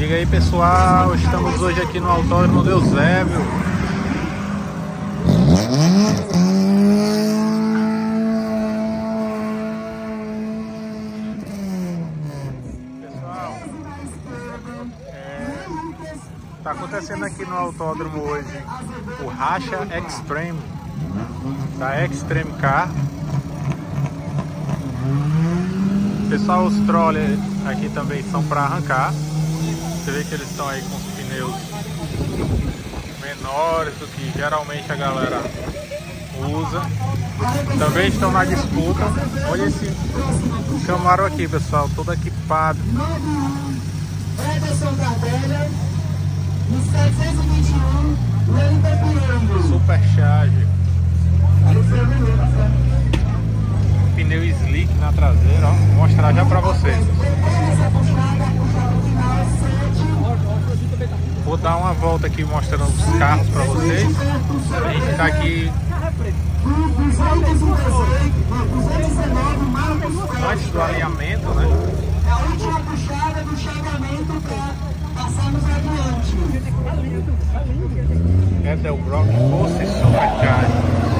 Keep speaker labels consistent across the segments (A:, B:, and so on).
A: Diga aí pessoal, estamos hoje aqui no Autódromo do Eusébio. Pessoal, está é, acontecendo aqui no autódromo hoje o Racha Extreme da Extreme Car. Pessoal, os trolleys aqui também são para arrancar. Você vê que eles estão aí com os pneus menores do que geralmente a galera usa. Também estão na disputa. Olha esse Camaro aqui, pessoal, todo equipado. Super charge. Pneu slick na traseira, ó. Vou mostrar já pra vocês. Vou dar uma volta aqui mostrando os carros para vocês. A gente está aqui antes do alinhamento, né? É a última puxada do chaveamento para passarmos adiante. Edelbrock Force Supercharge.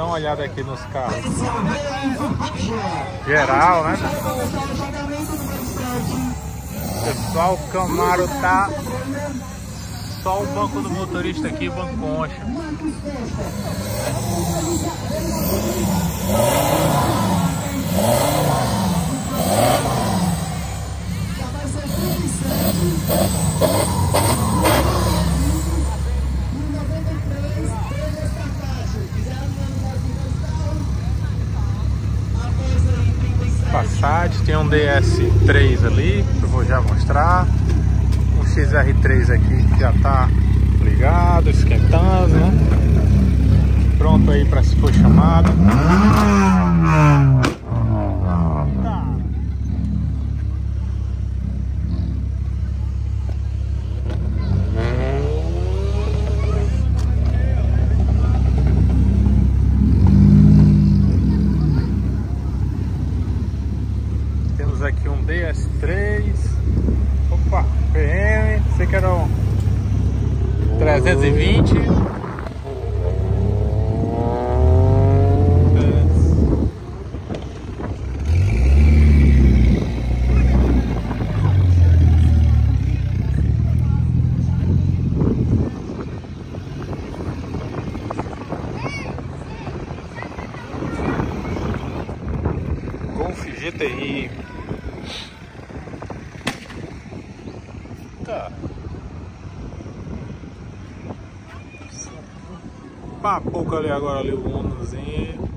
A: Dá uma olhada aqui nos carros. Geral, né? Pessoal, o Camaro tá só o banco do motorista aqui, banco concha. Passat, tem um DS3 ali, que eu vou já mostrar. Um XR3 aqui que já tá ligado, esquentando, né? Pronto aí para se for chamado. DS3. Opa, PM, sei que era um 320. Golf GTI Eita! Papuca ali agora ali o Unozinho.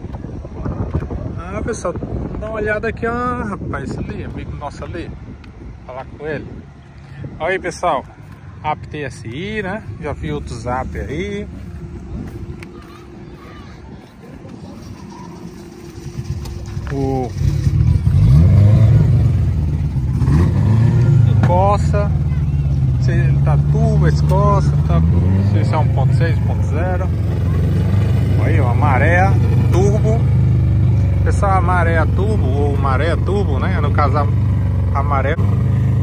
A: Ah, pessoal, dá uma olhada aqui, ó, rapaz, ali, amigo nosso ali. Falar com ele. Olha aí, pessoal. App TSI, né? Já vi outros app aí. O Coça se ele tá não sei se é 1.6, 1.0. Aí, ó, maré turbo. Pessoal, a maré turbo, ou maré turbo, né? No caso, a, a maré,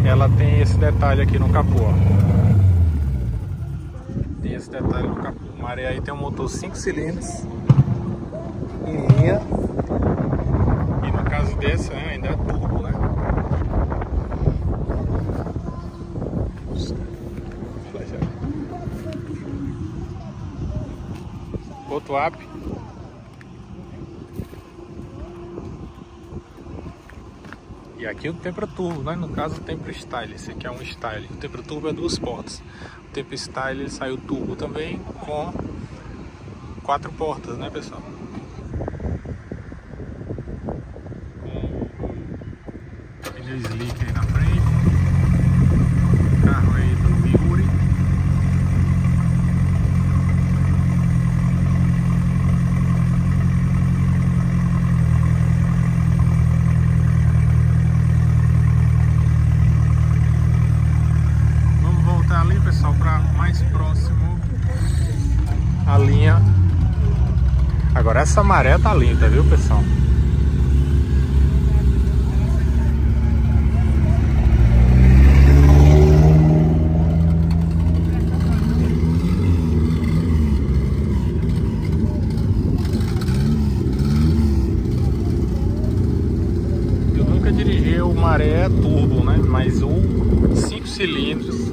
A: ela tem esse detalhe aqui no capô, ó. Tem esse detalhe no capô. A maré aí tem um motor 5 cilindros, em linha. E no caso desse, né, ainda é turbo, app. E aqui o Tempra Turbo, né? no caso o Tempra Style, esse aqui é um Style. O Tempra Turbo é duas portas. O Tempra Style saiu turbo também com, quatro portas, né, pessoal? Pneu slick aí na frente. Carro aí do Yuri. Vamos voltar ali, pessoal, para mais próximo a linha. Agora essa maré tá linda, viu, pessoal? Eu nunca dirigi o maré turbo, né? Mas o 5 cilindros,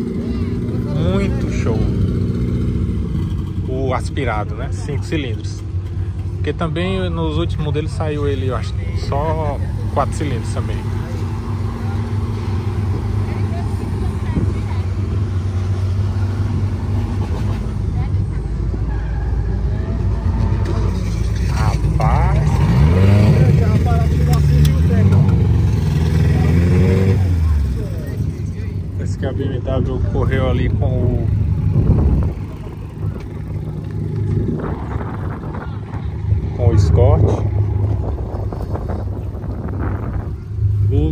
A: muito show. O aspirado, né? 5 cilindros. Porque também nos últimos modelos saiu ele, eu acho, só 4 cilindros também. Rapaz. Parece que a BMW correu ali com o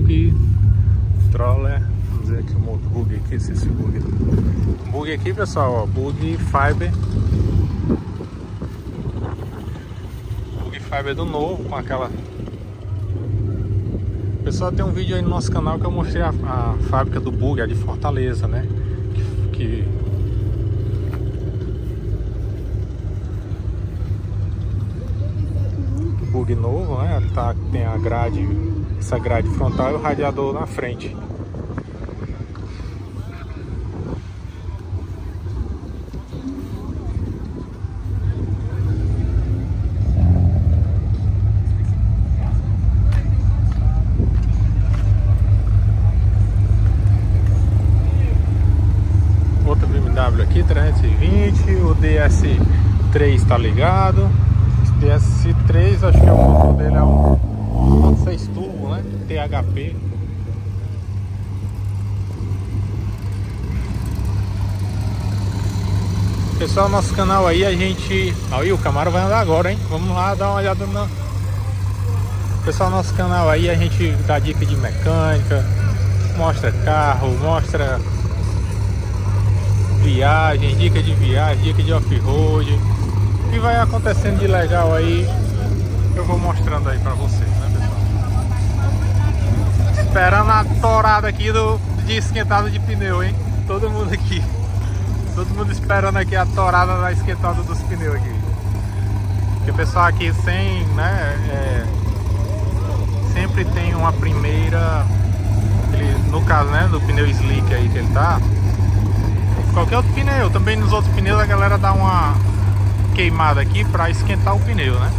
A: Bug Troller Vamos ver aqui um outro bug aqui, se esse bug Bug aqui pessoal, ó, Bug Fiber Bug Fiber do novo com aquela Pessoal, tem um vídeo aí no nosso canal que eu mostrei a, a fábrica do Bug, a de Fortaleza, né? Que, que bug novo, né? Ele tá, tem a grade, essa grade frontal e o radiador na frente. Outra BMW aqui, 320, o DS3 tá ligado. DS3, acho que o motor dele é um 1.6 THP. Pessoal, nosso canal aí, a gente... Aí o Camaro vai andar agora, hein? Vamos lá dar uma olhada no... Pessoal, nosso canal aí, a gente dá dica de mecânica, mostra carro, mostra viagem, dica de viagem, dica de off-road o que vai acontecendo de legal aí eu vou mostrando aí pra vocês? Esperando a torada aqui do, de esquentada de pneu, hein? Todo mundo aqui. Todo mundo esperando aqui a torada da esquentada dos pneus aqui. Porque o pessoal aqui sem, né? É, sempre tem uma primeira. Ele, no caso, né? Do pneu slick aí que ele tá. Qualquer outro pneu, também nos outros pneus a galera dá uma queimada aqui para esquentar o pneu, né?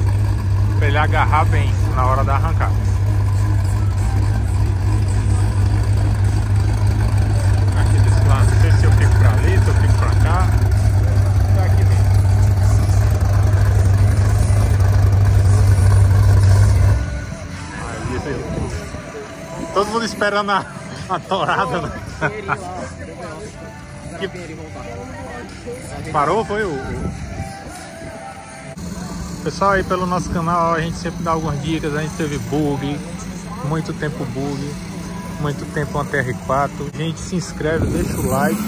A: Para ele agarrar bem na hora da arrancada. Aqui desse lado, não sei se eu fico para ali, se eu fico para cá. Tá aqui todo mundo esperando a, a torada, né? Que... Parou, foi o... Pessoal, aí pelo nosso canal a gente sempre dá algumas dicas, a gente teve bug, muito tempo bug, muito tempo uma TR4. A gente se inscreve, deixa o like.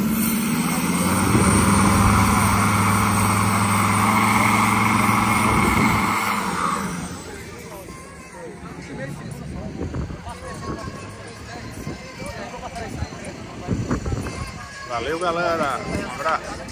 A: Valeu galera, um abraço.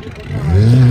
A: Yeah.